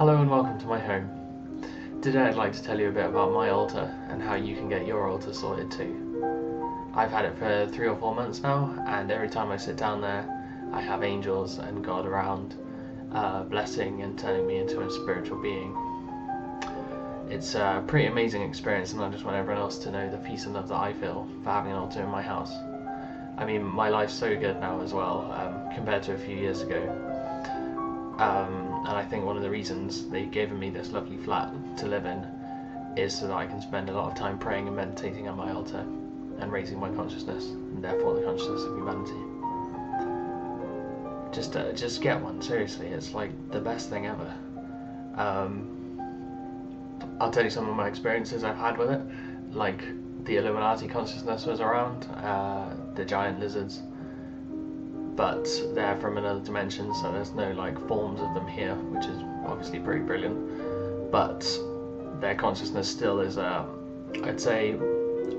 Hello and welcome to my home. Today I'd like to tell you a bit about my altar and how you can get your altar sorted too. I've had it for three or four months now and every time I sit down there I have angels and God around uh, blessing and turning me into a spiritual being. It's a pretty amazing experience and I just want everyone else to know the peace and love that I feel for having an altar in my house. I mean, my life's so good now as well um, compared to a few years ago. Um, and I think one of the reasons they've given me this lovely flat to live in is so that I can spend a lot of time praying and meditating on my altar and raising my consciousness and therefore the consciousness of humanity. Just, uh, just get one. Seriously, it's like the best thing ever. Um, I'll tell you some of my experiences I've had with it. Like the Illuminati consciousness was around, uh, the giant lizards, but they're from another dimension, so there's no like forms of them here, which is obviously pretty brilliant. But their consciousness still is a, I'd say,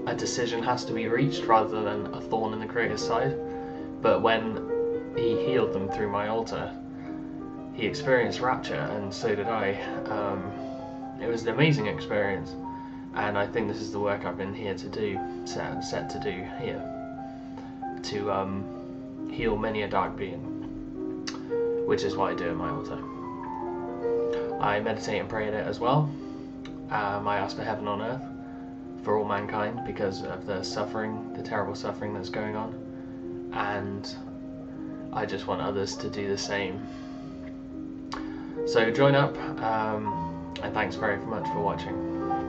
a decision has to be reached rather than a thorn in the creator's side. But when he healed them through my altar, he experienced rapture, and so did I. Um, it was an amazing experience, and I think this is the work I've been here to do, set, set to do here, to um, heal many a dark being, which is what I do in my altar. I meditate and pray in it as well. Um, I ask for heaven on earth for all mankind because of the suffering, the terrible suffering that's going on, and I just want others to do the same. So join up. Um, and thanks very much for watching.